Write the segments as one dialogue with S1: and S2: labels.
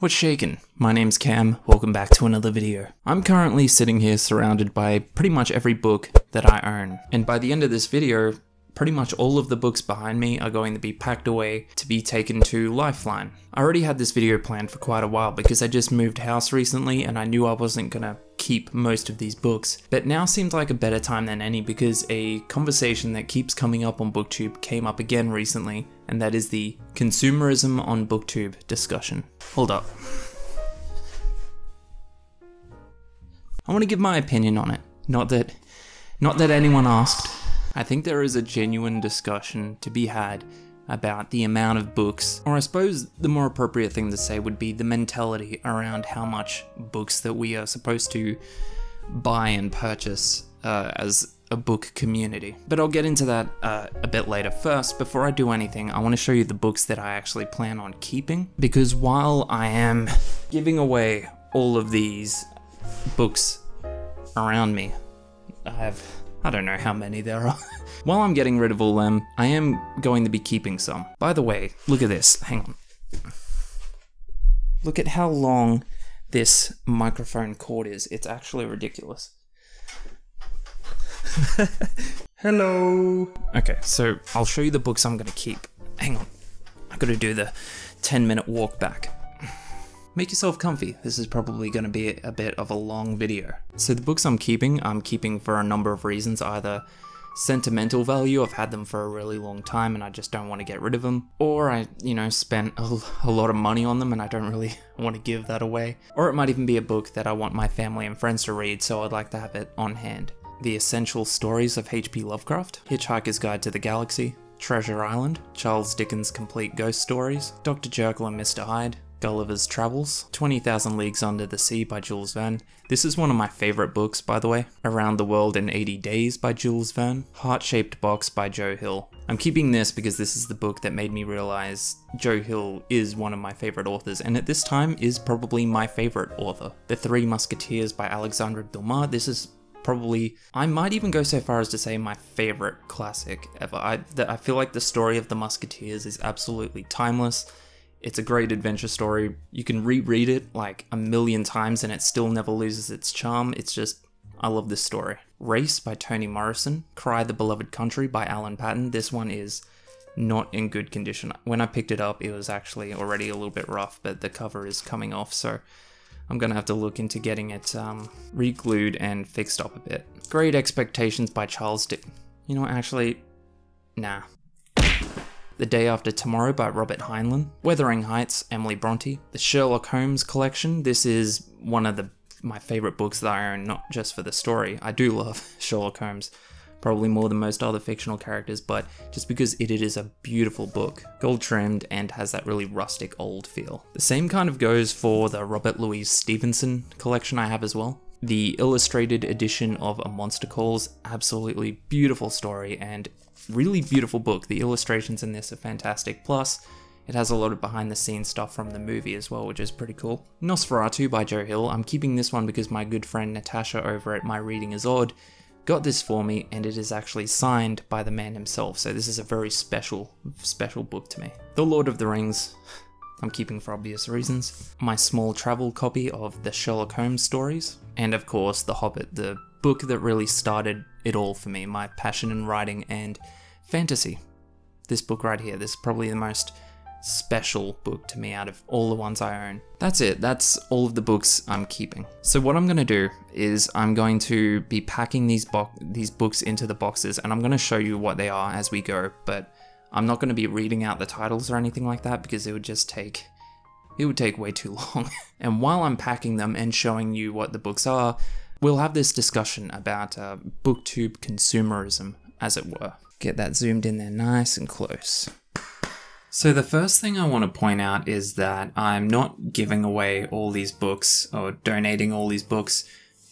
S1: What's shaking? My name's Cam, welcome back to another video. I'm currently sitting here surrounded by pretty much every book that I own, and by the end of this video, pretty much all of the books behind me are going to be packed away to be taken to Lifeline. I already had this video planned for quite a while because I just moved house recently and I knew I wasn't gonna keep most of these books, but now seems like a better time than any because a conversation that keeps coming up on booktube came up again recently and that is the consumerism on booktube discussion. Hold up. I want to give my opinion on it. Not that not that anyone asked. I think there is a genuine discussion to be had about the amount of books, or I suppose the more appropriate thing to say would be the mentality around how much books that we are supposed to buy and purchase uh, as a book community. But I'll get into that uh, a bit later. First, before I do anything, I want to show you the books that I actually plan on keeping, because while I am giving away all of these books around me, I have I don't know how many there are. While I'm getting rid of all them, I am going to be keeping some. By the way, look at this. Hang on. Look at how long this microphone cord is. It's actually ridiculous. Hello. Okay, so I'll show you the books I'm gonna keep. Hang on. I gotta do the 10 minute walk back. Make yourself comfy, this is probably going to be a bit of a long video. So the books I'm keeping, I'm keeping for a number of reasons, either sentimental value, I've had them for a really long time and I just don't want to get rid of them, or I, you know, spent a, a lot of money on them and I don't really want to give that away, or it might even be a book that I want my family and friends to read, so I'd like to have it on hand. The Essential Stories of H.P. Lovecraft, Hitchhiker's Guide to the Galaxy, Treasure Island, Charles Dickens' Complete Ghost Stories, Dr. Jekyll and Mr. Hyde, Gulliver's Travels, 20,000 Leagues Under the Sea by Jules Verne. This is one of my favourite books, by the way. Around the World in 80 Days by Jules Verne. Heart Shaped Box by Joe Hill. I'm keeping this because this is the book that made me realise Joe Hill is one of my favourite authors, and at this time is probably my favourite author. The Three Musketeers by Alexandre Dumas. This is probably I might even go so far as to say my favorite classic ever. I I feel like the story of the Musketeers is absolutely timeless. It's a great adventure story. You can reread it like a million times and it still never loses its charm. It's just, I love this story. Race by Toni Morrison, Cry the Beloved Country by Alan Paton. This one is not in good condition. When I picked it up, it was actually already a little bit rough, but the cover is coming off, so I'm gonna have to look into getting it um, re-glued and fixed up a bit. Great Expectations by Charles Dick. You know, actually, nah. The Day After Tomorrow by Robert Heinlein, Wuthering Heights, Emily Bronte, the Sherlock Holmes collection. This is one of the my favorite books that I own, not just for the story. I do love Sherlock Holmes, probably more than most other fictional characters, but just because it, it is a beautiful book, gold trimmed and has that really rustic old feel. The same kind of goes for the Robert Louis Stevenson collection I have as well. The illustrated edition of A Monster Calls, absolutely beautiful story and really beautiful book. The illustrations in this are fantastic. Plus, it has a lot of behind the scenes stuff from the movie as well, which is pretty cool. NOS4A2 by Joe Hill. I'm keeping this one because my good friend Natasha over at My Reading is Odd got this for me and it is actually signed by the man himself. So this is a very special, special book to me. The Lord of the Rings. I'm keeping for obvious reasons. My small travel copy of the Sherlock Holmes stories, and of course, The Hobbit, the book that really started it all for me, my passion in writing and fantasy. This book right here, this is probably the most special book to me out of all the ones I own. That's it, that's all of the books I'm keeping. So what I'm gonna do is I'm going to be packing these, these books into the boxes and I'm gonna show you what they are as we go, but I'm not gonna be reading out the titles or anything like that because it would just take it would take way too long. and while I'm packing them and showing you what the books are, we'll have this discussion about uh, booktube consumerism, as it were. Get that zoomed in there nice and close. So the first thing I want to point out is that I'm not giving away all these books or donating all these books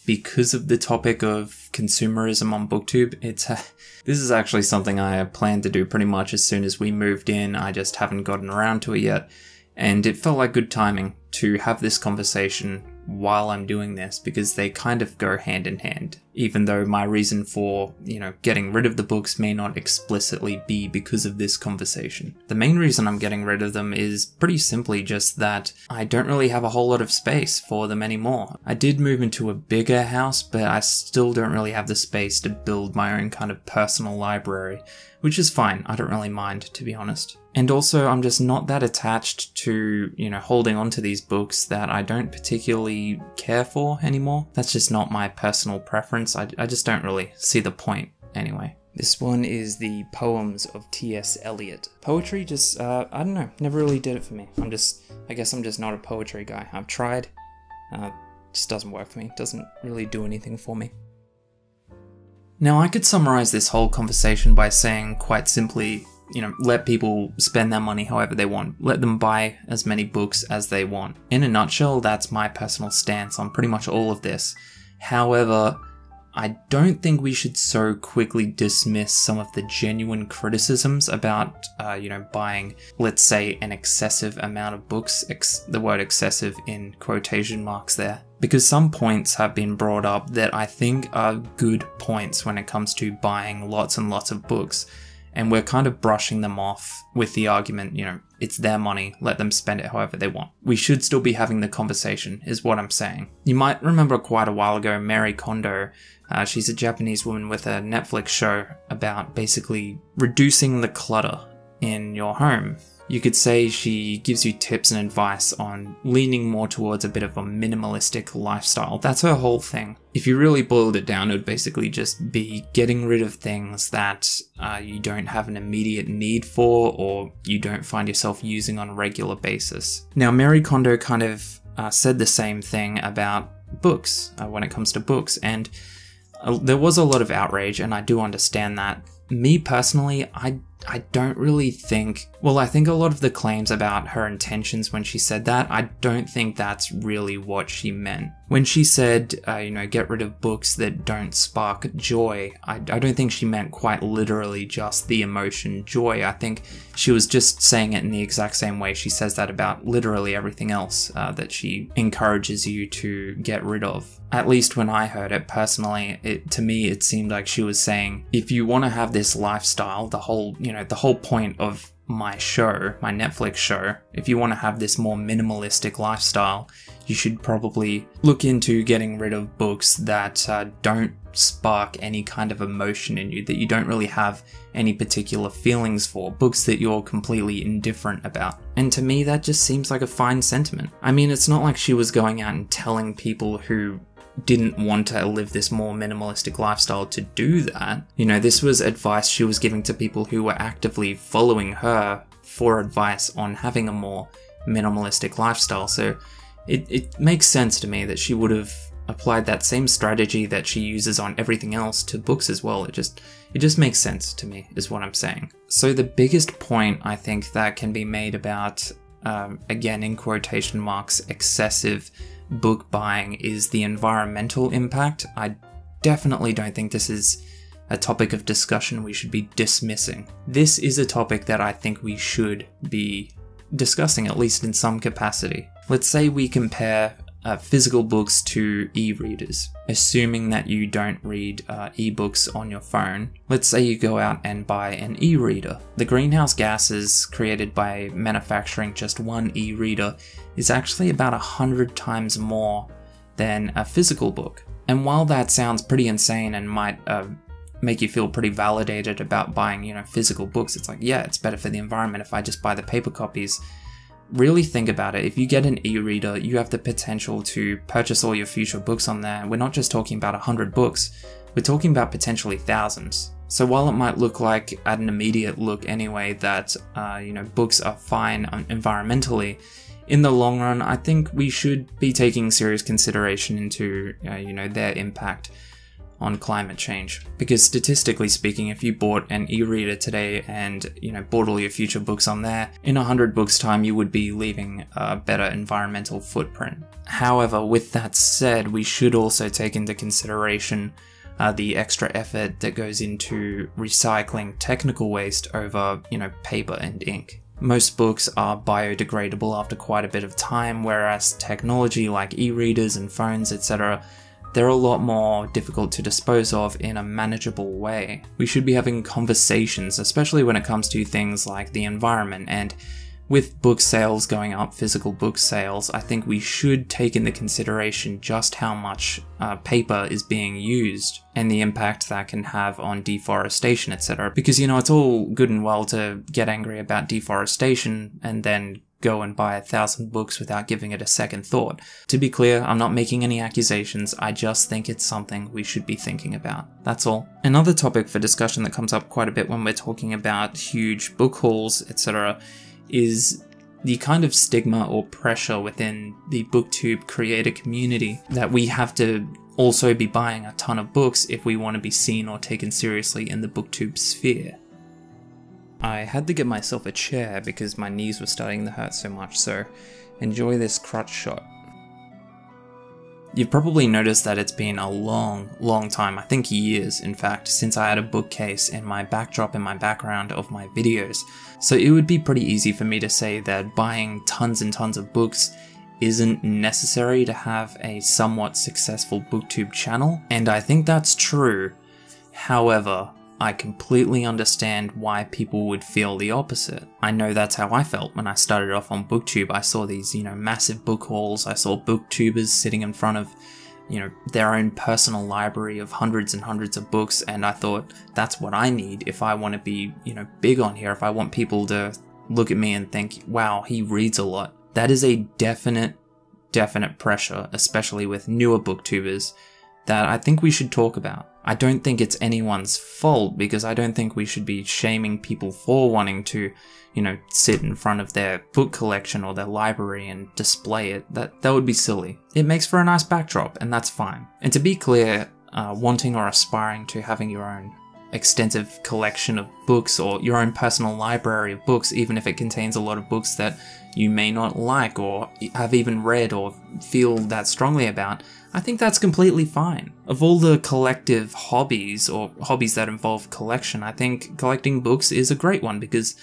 S1: because of the topic of consumerism on booktube. It's uh, a, this is actually something I planned to do pretty much as soon as we moved in. I just haven't gotten around to it yet. And it felt like good timing to have this conversation while I'm doing this because they kind of go hand in hand. Even though my reason for, you know, getting rid of the books may not explicitly be because of this conversation. The main reason I'm getting rid of them is pretty simply just that I don't really have a whole lot of space for them anymore. I did move into a bigger house, but I still don't really have the space to build my own kind of personal library, which is fine. I don't really mind, to be honest. And also, I'm just not that attached to, you know, holding on to these books that I don't particularly care for anymore. That's just not my personal preference. I, I just don't really see the point anyway. This one is the poems of T.S. Eliot. Poetry just, uh, I don't know, never really did it for me. I'm just, I guess I'm just not a poetry guy. I've tried, uh, just doesn't work for me. Doesn't really do anything for me. Now, I could summarize this whole conversation by saying quite simply you know, let people spend their money however they want. Let them buy as many books as they want. In a nutshell, that's my personal stance on pretty much all of this. However, I don't think we should so quickly dismiss some of the genuine criticisms about, uh, you know, buying, let's say, an excessive amount of books, ex- the word excessive in quotation marks there. Because some points have been brought up that I think are good points when it comes to buying lots and lots of books and we're kind of brushing them off with the argument, you know, it's their money, let them spend it however they want. We should still be having the conversation, is what I'm saying. You might remember quite a while ago, Mary Kondo, uh, she's a Japanese woman with a Netflix show about basically reducing the clutter in your home. You could say she gives you tips and advice on leaning more towards a bit of a minimalistic lifestyle. That's her whole thing. If you really boiled it down, it would basically just be getting rid of things that uh, you don't have an immediate need for or you don't find yourself using on a regular basis. Now, Mary Kondo kind of uh, said the same thing about books uh, when it comes to books, and uh, there was a lot of outrage, and I do understand that. Me personally, I I don't really think. Well, I think a lot of the claims about her intentions when she said that, I don't think that's really what she meant. When she said, uh, you know, get rid of books that don't spark joy, I, I don't think she meant quite literally just the emotion joy. I think she was just saying it in the exact same way she says that about literally everything else uh, that she encourages you to get rid of. At least when I heard it personally, it to me it seemed like she was saying, if you want to have this lifestyle, the whole, you know, the whole point of my show, my Netflix show, if you want to have this more minimalistic lifestyle, you should probably look into getting rid of books that uh, don't spark any kind of emotion in you, that you don't really have any particular feelings for, books that you're completely indifferent about. And to me, that just seems like a fine sentiment. I mean, it's not like she was going out and telling people who didn't want to live this more minimalistic lifestyle to do that. You know, this was advice she was giving to people who were actively following her for advice on having a more minimalistic lifestyle. So it, it makes sense to me that she would have applied that same strategy that she uses on everything else to books as well. It just it just makes sense to me, is what I'm saying. So the biggest point I think that can be made about um, again in quotation marks excessive book buying is the environmental impact. I definitely don't think this is a topic of discussion we should be dismissing. This is a topic that I think we should be discussing, at least in some capacity. Let's say we compare uh, physical books to e readers, assuming that you don't read uh, e books on your phone. Let's say you go out and buy an e reader. The greenhouse gases created by manufacturing just one e reader is actually about a hundred times more than a physical book. And while that sounds pretty insane and might uh, make you feel pretty validated about buying, you know, physical books, it's like, yeah, it's better for the environment if I just buy the paper copies really think about it. If you get an e reader, you have the potential to purchase all your future books on there. We're not just talking about 100 books, we're talking about potentially thousands. So while it might look like at an immediate look anyway that uh, you know books are fine environmentally, in the long run, I think we should be taking serious consideration into uh, you know their impact on climate change. Because statistically speaking, if you bought an e-reader today and you know bought all your future books on there, in a hundred books time you would be leaving a better environmental footprint. However, with that said, we should also take into consideration uh, the extra effort that goes into recycling technical waste over, you know, paper and ink. Most books are biodegradable after quite a bit of time, whereas technology like e-readers and phones, etc., they're a lot more difficult to dispose of in a manageable way. We should be having conversations, especially when it comes to things like the environment and with book sales going up, physical book sales, I think we should take into consideration just how much uh, paper is being used and the impact that can have on deforestation, etc. Because, you know, it's all good and well to get angry about deforestation and then go and buy a thousand books without giving it a second thought. To be clear, I'm not making any accusations, I just think it's something we should be thinking about. That's all. Another topic for discussion that comes up quite a bit when we're talking about huge book hauls, etc is the kind of stigma or pressure within the booktube creator community that we have to also be buying a ton of books if we want to be seen or taken seriously in the booktube sphere. I had to get myself a chair because my knees were starting to hurt so much, so enjoy this crutch shot. You've probably noticed that it's been a long, long time, I think years in fact, since I had a bookcase in my backdrop in my background of my videos, so it would be pretty easy for me to say that buying tons and tons of books isn't necessary to have a somewhat successful booktube channel, and I think that's true. However, I completely understand why people would feel the opposite. I know that's how I felt when I started off on booktube. I saw these, you know, massive book hauls. I saw booktubers sitting in front of, you know, their own personal library of hundreds and hundreds of books and I thought that's what I need if I want to be, you know, big on here, if I want people to look at me and think, "Wow, he reads a lot." That is a definite definite pressure, especially with newer booktubers that I think we should talk about. I don't think it's anyone's fault because I don't think we should be shaming people for wanting to, you know, sit in front of their book collection or their library and display it. That that would be silly. It makes for a nice backdrop and that's fine. And to be clear, uh, wanting or aspiring to having your own extensive collection of books or your own personal library of books, even if it contains a lot of books that you may not like or have even read or feel that strongly about, I think that's completely fine. Of all the collective hobbies or hobbies that involve collection, I think collecting books is a great one because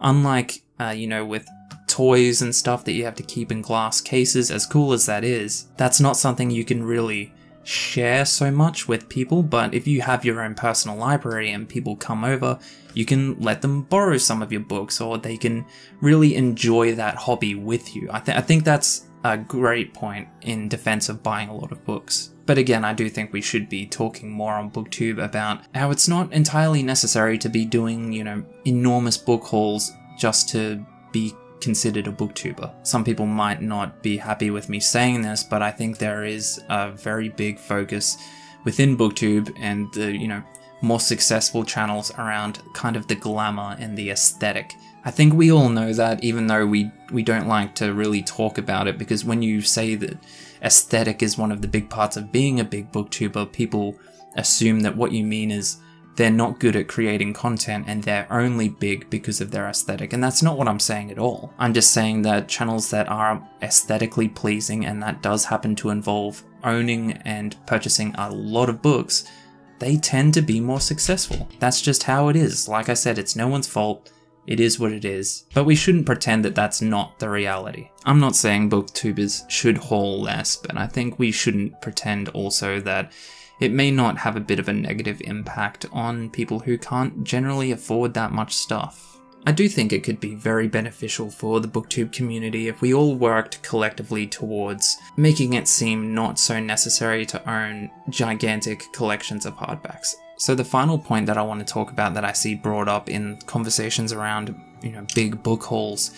S1: unlike, uh, you know, with toys and stuff that you have to keep in glass cases, as cool as that is, that's not something you can really share so much with people, but if you have your own personal library and people come over, you can let them borrow some of your books or they can really enjoy that hobby with you. I, th- I think that's a great point in defense of buying a lot of books. But again, I do think we should be talking more on BookTube about how it's not entirely necessary to be doing, you know, enormous book hauls just to be considered a booktuber. Some people might not be happy with me saying this, but I think there is a very big focus within booktube and the, you know, more successful channels around kind of the glamour and the aesthetic. I think we all know that even though we we don't like to really talk about it because when you say that aesthetic is one of the big parts of being a big booktuber, people assume that what you mean is they're not good at creating content and they're only big because of their aesthetic. And that's not what I'm saying at all. I'm just saying that channels that are aesthetically pleasing and that does happen to involve owning and purchasing a lot of books, they tend to be more successful. That's just how it is. Like I said, it's no one's fault. It is what it is. But we shouldn't pretend that that's not the reality. I'm not saying booktubers should haul less, but I think we shouldn't pretend also that it may not have a bit of a negative impact on people who can't generally afford that much stuff. I do think it could be very beneficial for the booktube community if we all worked collectively towards making it seem not so necessary to own gigantic collections of hardbacks. So the final point that I want to talk about that I see brought up in conversations around, you know, big book hauls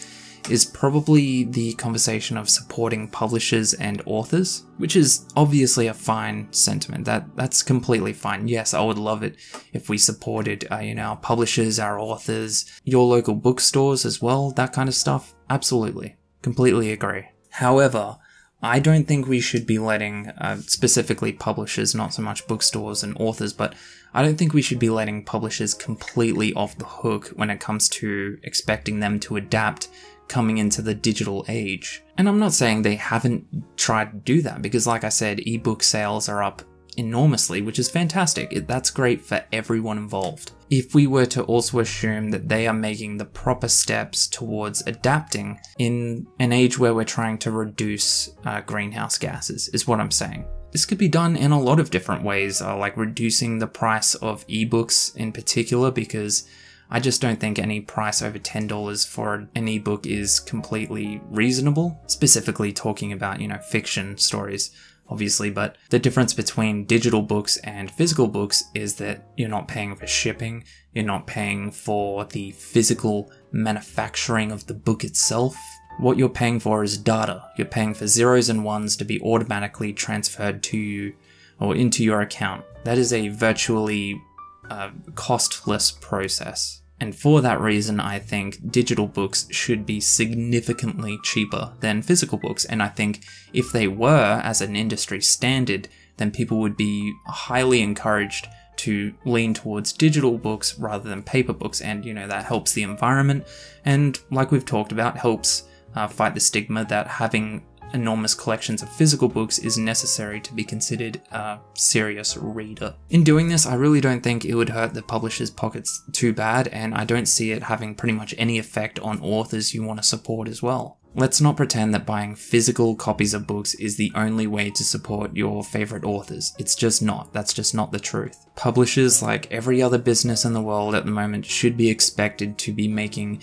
S1: is probably the conversation of supporting publishers and authors, which is obviously a fine sentiment. That that's completely fine. Yes, I would love it if we supported, uh, you know, our publishers, our authors, your local bookstores as well, that kind of stuff. Absolutely, completely agree. However, I don't think we should be letting, uh, specifically publishers, not so much bookstores and authors, but I don't think we should be letting publishers completely off the hook when it comes to expecting them to adapt coming into the digital age. And I'm not saying they haven't tried to do that because, like I said, ebook sales are up enormously, which is fantastic. That's great for everyone involved. If we were to also assume that they are making the proper steps towards adapting in an age where we're trying to reduce uh, greenhouse gases, is what I'm saying. This could be done in a lot of different ways, uh, like reducing the price of ebooks in particular, because I just don't think any price over $10 for an ebook is completely reasonable. Specifically talking about, you know, fiction stories, obviously, but the difference between digital books and physical books is that you're not paying for shipping, you're not paying for the physical manufacturing of the book itself, what you're paying for is data. You're paying for zeros and ones to be automatically transferred to you or into your account. That is a virtually uh, costless process. And for that reason, I think digital books should be significantly cheaper than physical books. And I think if they were, as an industry standard, then people would be highly encouraged to lean towards digital books rather than paper books. And, you know, that helps the environment. And, like we've talked about, helps uh, fight the stigma that having enormous collections of physical books is necessary to be considered a serious reader. In doing this, I really don't think it would hurt the publisher's pockets too bad, and I don't see it having pretty much any effect on authors you want to support as well. Let's not pretend that buying physical copies of books is the only way to support your favorite authors. It's just not. That's just not the truth. Publishers, like every other business in the world at the moment, should be expected to be making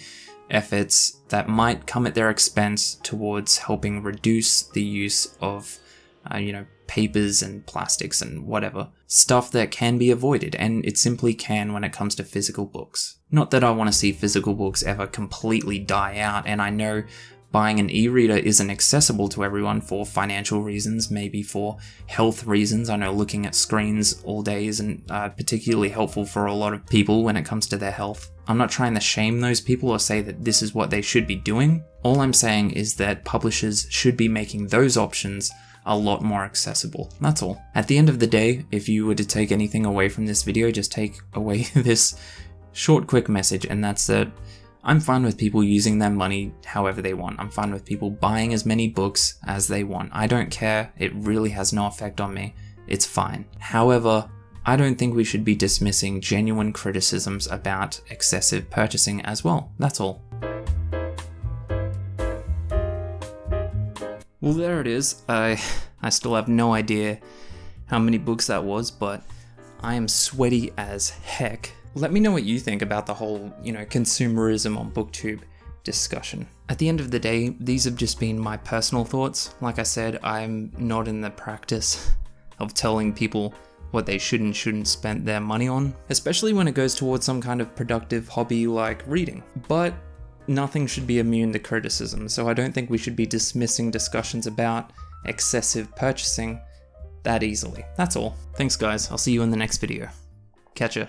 S1: efforts that might come at their expense towards helping reduce the use of, uh, you know, papers and plastics and whatever. Stuff that can be avoided, and it simply can when it comes to physical books. Not that I want to see physical books ever completely die out, and I know buying an e-reader isn't accessible to everyone for financial reasons, maybe for health reasons. I know looking at screens all day isn't uh, particularly helpful for a lot of people when it comes to their health. I'm not trying to shame those people or say that this is what they should be doing. All I'm saying is that publishers should be making those options a lot more accessible. That's all. At the end of the day, if you were to take anything away from this video, just take away this short, quick message, and that's that I'm fine with people using their money however they want. I'm fine with people buying as many books as they want. I don't care. It really has no effect on me. It's fine. However, I don't think we should be dismissing genuine criticisms about excessive purchasing as well. That's all. Well, there it is. I I still have no idea how many books that was, but I am sweaty as heck let me know what you think about the whole, you know, consumerism on booktube discussion. At the end of the day, these have just been my personal thoughts. Like I said, I'm not in the practice of telling people what they should and shouldn't spend their money on, especially when it goes towards some kind of productive hobby like reading. But nothing should be immune to criticism, so I don't think we should be dismissing discussions about excessive purchasing that easily. That's all. Thanks guys, I'll see you in the next video. Catch ya.